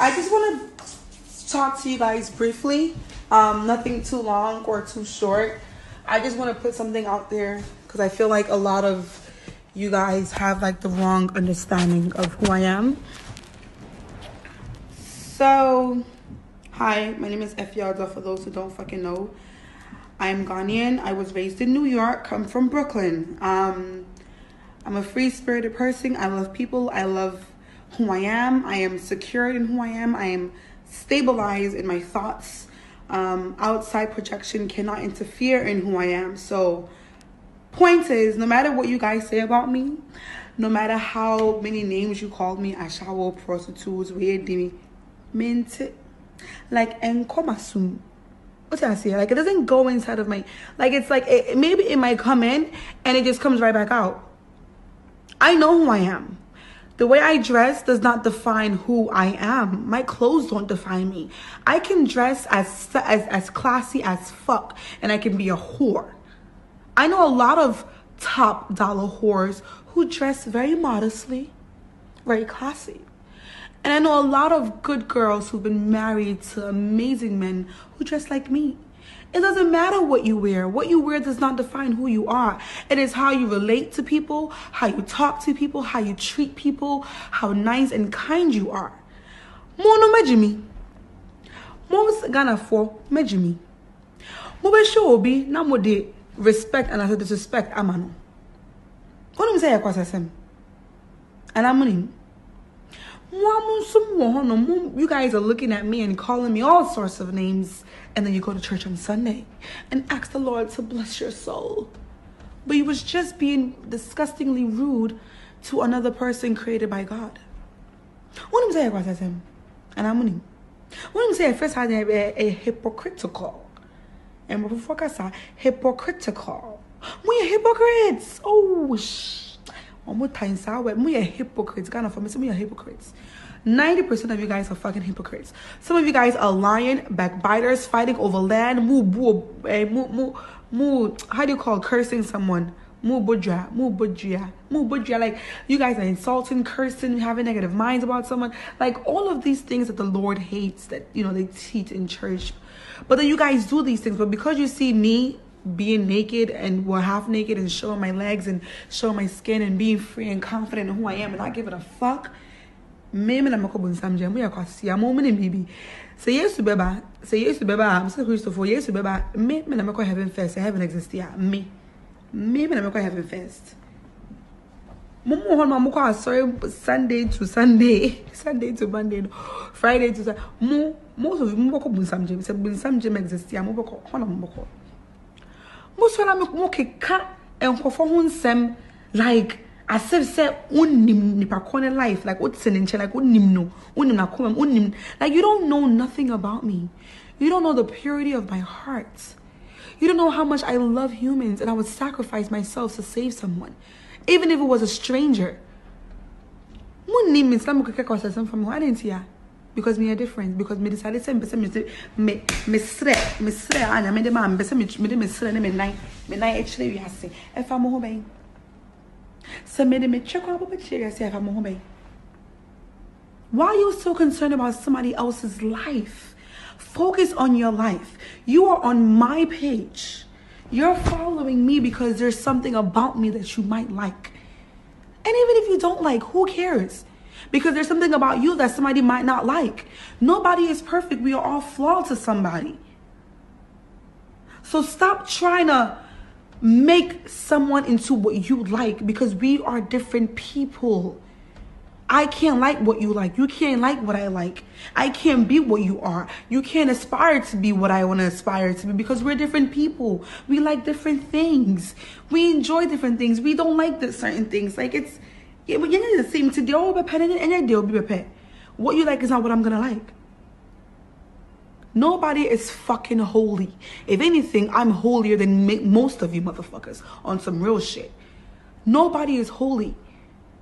I just want to talk to you guys briefly. Um, nothing too long or too short. I just want to put something out there because I feel like a lot of you guys have like the wrong understanding of who I am. So, hi, my name is Efia Odo for those who don't fucking know. I am Ghanaian. I was raised in New York. I'm from Brooklyn. Um, I'm a free spirited person. I love people. I love who I am. I am secured in who I am. I am stabilized in my thoughts. Um, outside projection cannot interfere in who I am. So, point is, no matter what you guys say about me, no matter how many names you call me, ashawo, prostitutes, weird, dimi, mint, like, enkomasum. What did I say? Like, it doesn't go inside of my, like, it's like, it, maybe it might come in and it just comes right back out. I know who I am. The way I dress does not define who I am. My clothes don't define me. I can dress as as as classy as fuck and I can be a whore. I know a lot of top dollar whores who dress very modestly, very classy. And I know a lot of good girls who've been married to amazing men who dress like me. It doesn't matter what you wear. What you wear does not define who you are. It is how you relate to people, how you talk to people, how you treat people, how nice and kind you are. Mo no mejimi. Most Ghana for mejimi. Mo be show obi na mo de respect and as disrespect amano. What am say yakwasasem? And I'm. You guys are looking at me and calling me all sorts of names, and then you go to church on Sunday and ask the Lord to bless your soul. But you was just being disgustingly rude to another person created by God. What am I about him? And I'm winning. What am saying? First, I had a hypocritical. And before I hypocritical. We are hypocrites. Oh, shh. We are hypocrites. Ghana for me, we are hypocrites. 90% of you guys are fucking hypocrites. Some of you guys are lying, backbiters, fighting over land, moo, eh, moo, moo, moo, how do you call cursing someone? Moo budra, moo budria, moo budria. Like, you guys are insulting, cursing, having negative minds about someone. Like, all of these things that the Lord hates that, you know, they teach in church. But then you guys do these things. But because you see me being naked and well half naked and showing my legs and showing my skin and being free and confident in who I am and not giving a fuck. Meme na mako bunsam je mu yakwasi amo mu ne bibi. Say yes to beba, say yes to beba, I'm so Christopher, yes beba. Me na mako heaven first, heaven exists here. Me. Me na mako heaven first. Mumu hon ma mukwa sorry Sunday to Sunday, Sunday to Monday, Friday to Sunday. Mu most of mu bako bunsam je, say bunsam exists mu bako hon mu bako mosɔla mokeka nkɔfɔ ho nsɛm like if sɛ wonim nipa kɔ life like wote ne nkyɛn like wonim no wonim n'akoma mu wonim like you don't know nothing about me. You don't know the purity of my heart. You don't know how much I love humans and I would sacrifice myself to save someone even if it was a stranger. Wonim me sɛ mokeka kɔ sɛ sɛm fa me ho adɛn ntia because me are different because me decided say me me me me sre me sre anya me de ma me say me me me sre ne me nine me nine actually we ase fa mo ho ben so me de me check up about say e fa mo ho ben why are you so concerned about somebody else's life? Focus on your life. You are on my page. You're following me because there's something about me that you might like. And even if you don't like who cares because there's something about you that somebody might not like. Nobody is perfect. We are all flawed to somebody. So stop trying to make someone into what you like because we are different people. I can't like what you like. You can't like what I like. I can't be what you are. You can't aspire to be what I want to aspire to be because we're different people. We like different things. We enjoy different things. We don't like the certain things. Like it's yeah, but you're the same to deal with pen and deal be pet. What you like is not what I'm gonna like. Nobody is fucking holy. If anything, I'm holier than most of you motherfuckers on some real shit. Nobody is holy.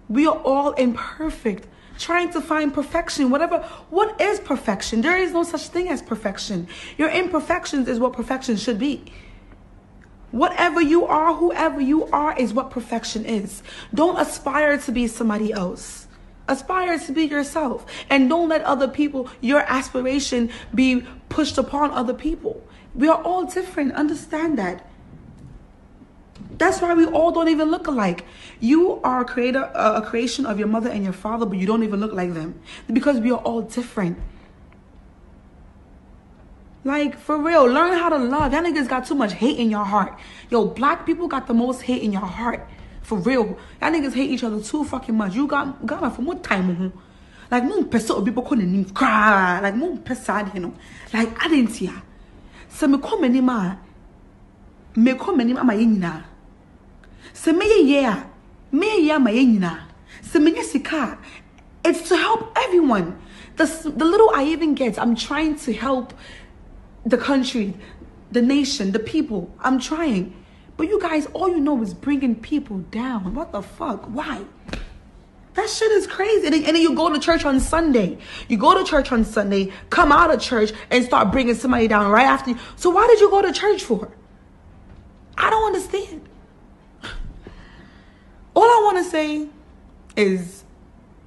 We are all imperfect, trying to find perfection. Whatever, what is perfection? There is no such thing as perfection. Your imperfections is what perfection should be. Whatever you are, whoever you are, is what perfection is. Don't aspire to be somebody else. Aspire to be yourself. And don't let other people, your aspiration, be pushed upon other people. We are all different. Understand that. That's why we all don't even look alike. You are a creator, a creation of your mother and your father, but you don't even look like them because we are all different. Like for real, learn how to love. Y'all niggas got too much hate in your heart. Yo, black people got the most hate in your heart. For real, y'all niggas hate each other too fucking much. You got Ghana from what time? Like moon pesa people couldn't cry. Like moon pesa, you know. Like I didn't see her. So me come anima. Me come anima ma yina sɛ mɛyɛ yie a mɛyɛ yie ama yɛn nyinaa sɛ mɛnyɛ sika it's to help everyone the, the little i even get i'm trying to help the country the nation the people i'm trying but you guys all you know is bringing people down what the fuck why that shit is crazy. And then, and then, you go to church on Sunday. You go to church on Sunday, come out of church, and start bringing somebody down right after you. So, why did you go to church for? I don't understand. All I want to say is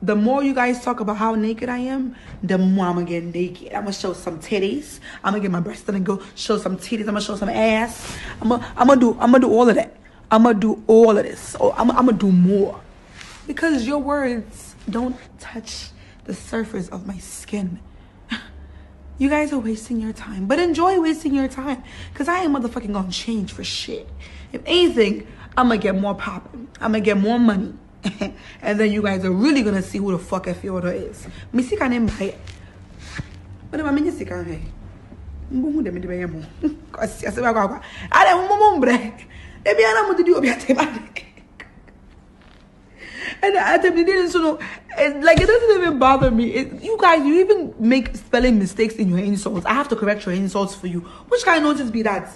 the more you guys talk about how naked I am, the more I'm gonna get naked. I'm gonna show some titties. I'm gonna get my breasts done and go show some titties. I'm gonna show some ass. I'm gonna, I'm gonna do, I'm gonna do all of that. I'm gonna do all of this. I'm, I'm gonna do more because your words don't touch the surface of my skin. You guys are wasting your time, but enjoy wasting your time because I ain't motherfucking gonna change for shit. If anything, I'm gonna get more popping. I'm gonna get more money. and then you guys are really gonna see who the fuck Efia Odo is. Me see can buy But I'm in sika he. Mbu de me de. Kasi ase ba kwa. Ale mo mo ana mo obi atema. And I didn't so no, like it doesn't even bother me. It, you guys, you even make spelling mistakes in your insults. I have to correct your insults for you. Which kind of notice be that?